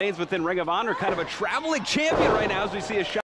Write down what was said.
within Ring of Honor, kind of a traveling champion right now as we see a shot.